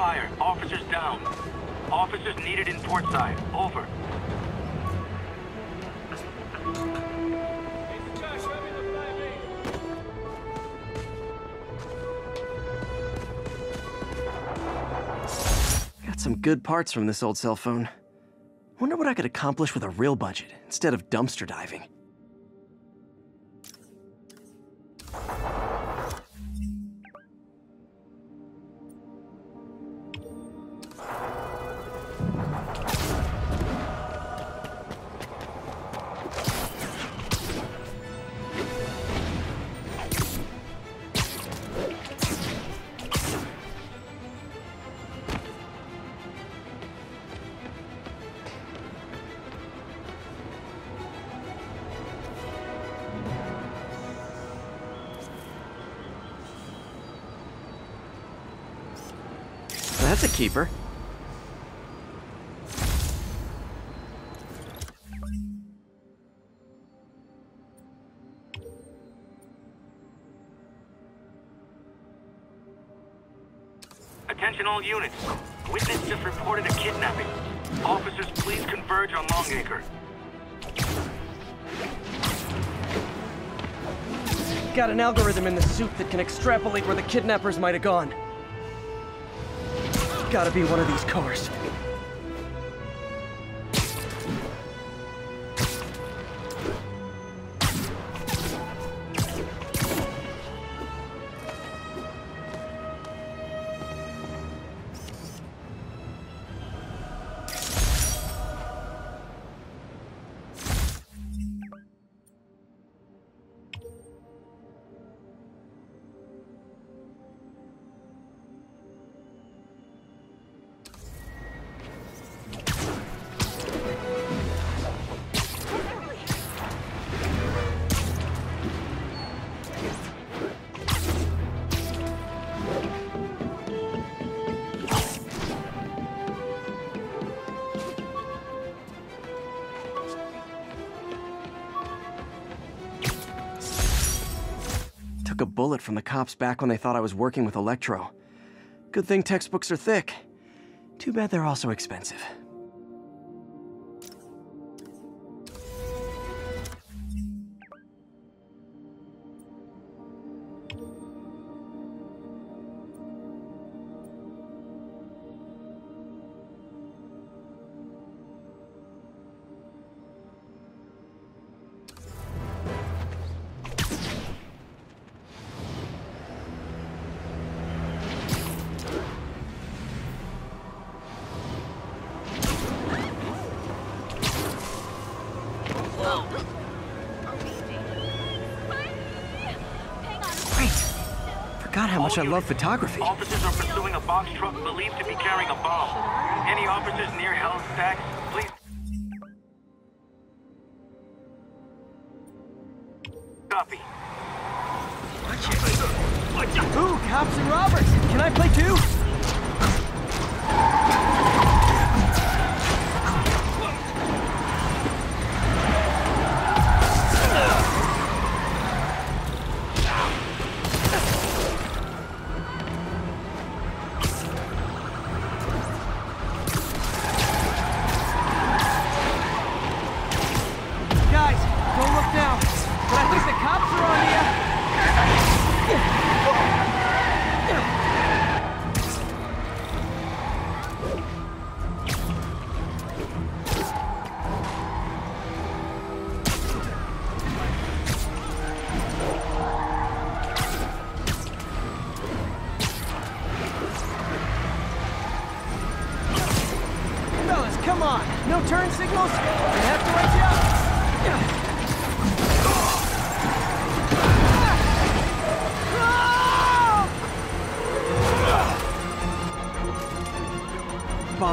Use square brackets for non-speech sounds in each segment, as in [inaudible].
fire. Officers down. Officers needed in portside. Over. Got some good parts from this old cell phone. Wonder what I could accomplish with a real budget instead of dumpster diving. That's a keeper. Attention all units. Witness just reported a kidnapping. Officers, please converge on Longacre. Got an algorithm in the suit that can extrapolate where the kidnappers might have gone. Gotta be one of these cars. Bullet from the cops back when they thought I was working with Electro. Good thing textbooks are thick. Too bad they're also expensive. Much I love photography. Officers are pursuing a box truck believed to be carrying a bomb. Any officers near Helen Stacks, please. Copy. Ooh, cops and robbers! Can I play too?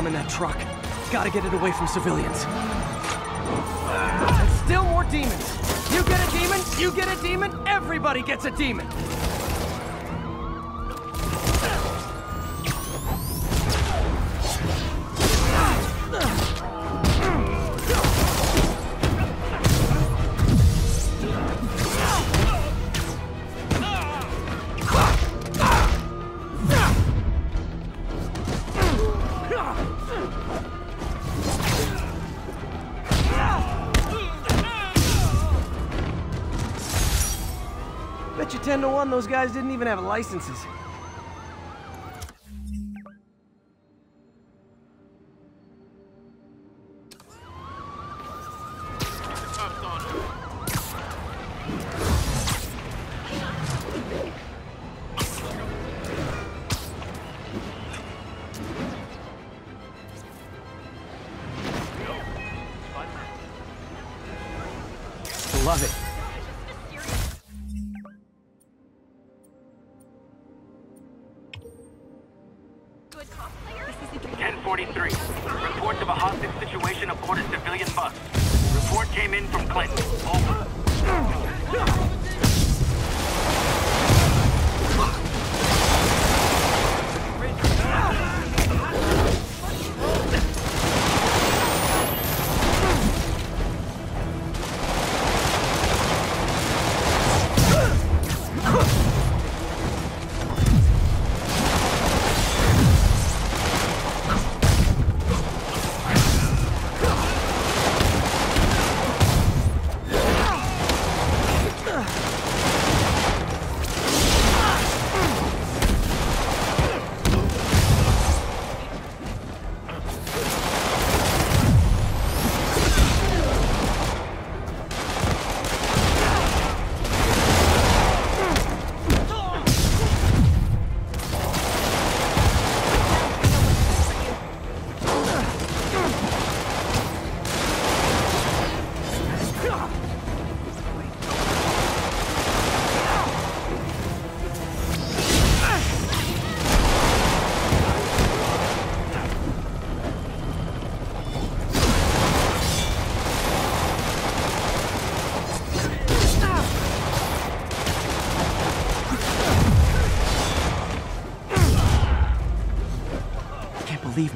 In that truck. Gotta get it away from civilians. And still more demons. You get a demon, you get a demon, everybody gets a demon. Bet you 10 to 1 those guys didn't even have licenses. Love it. Situation aboard a civilian bus. Report came in from Clinton. Over.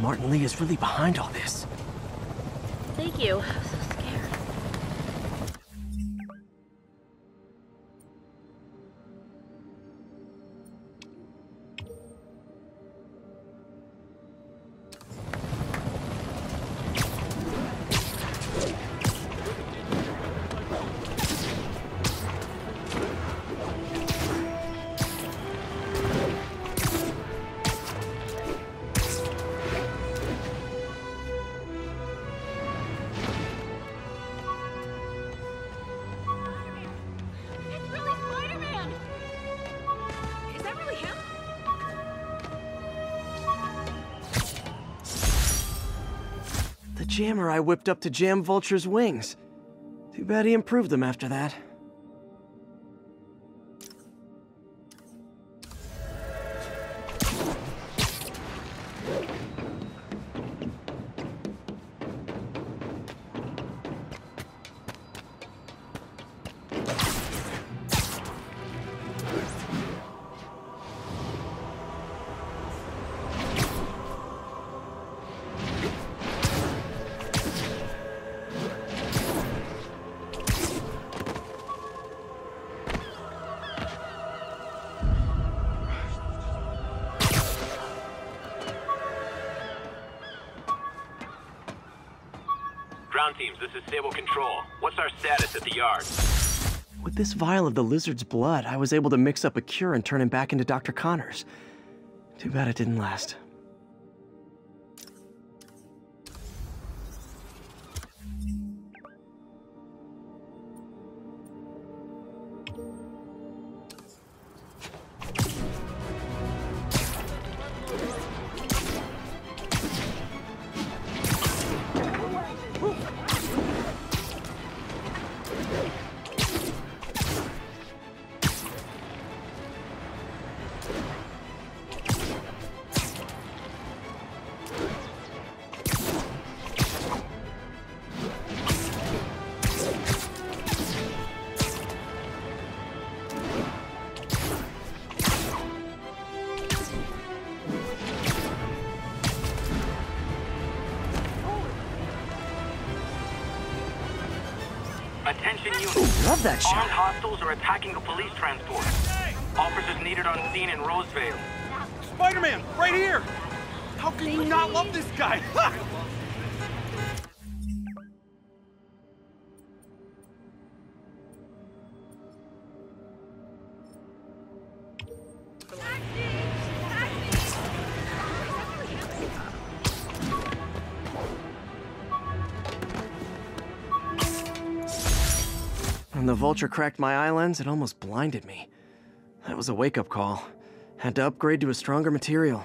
Martin Li is really behind all this. Thank you. The jammer I whipped up to jam Vulture's wings. Too bad he improved them after that. Ground teams, this is Sable Control. What's our status at the yard? With this vial of the lizard's blood, I was able to mix up a cure and turn him back into Dr. Connors. Too bad it didn't last. Attention units. Love that Armed shot. hostiles are attacking a police transport. Officers needed on scene in Rosevale. Spider-Man, right here! How can you not love this guy? [laughs] When the vulture cracked my eye lens, it almost blinded me. That was a wake up call. Had to upgrade to a stronger material.